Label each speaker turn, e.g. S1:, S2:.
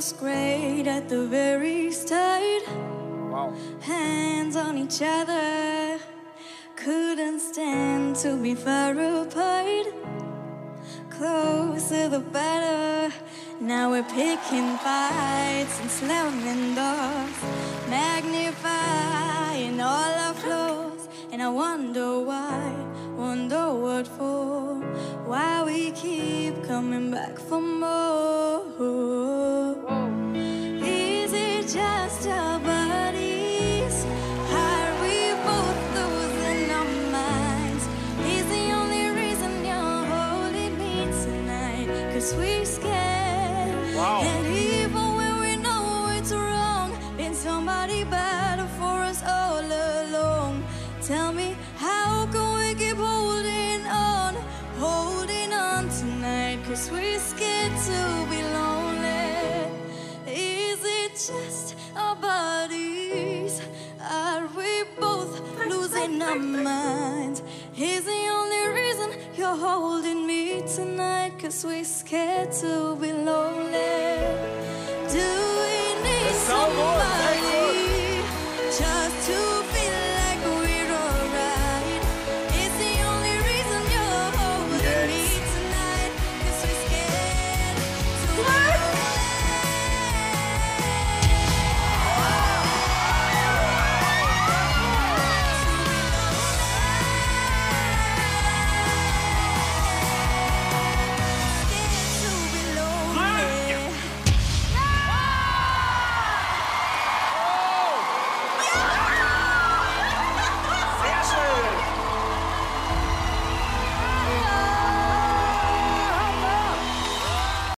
S1: was great at the very start.
S2: Wow.
S1: Hands on each other, couldn't stand to be far apart. Closer the better. Now we're picking fights and slamming doors, magnifying all our flaws. And I wonder why, wonder what for, why we keep coming back for more. Cause we're scared.
S2: Wow.
S1: And even when we know it's wrong, been somebody better for us all along. Tell me, how can we keep holding on, holding on tonight? Cause we're scared to be lonely. Is it just our bodies? Are we both losing our minds? Is the only reason you're holding me tonight? Cause we're scared to be lonely.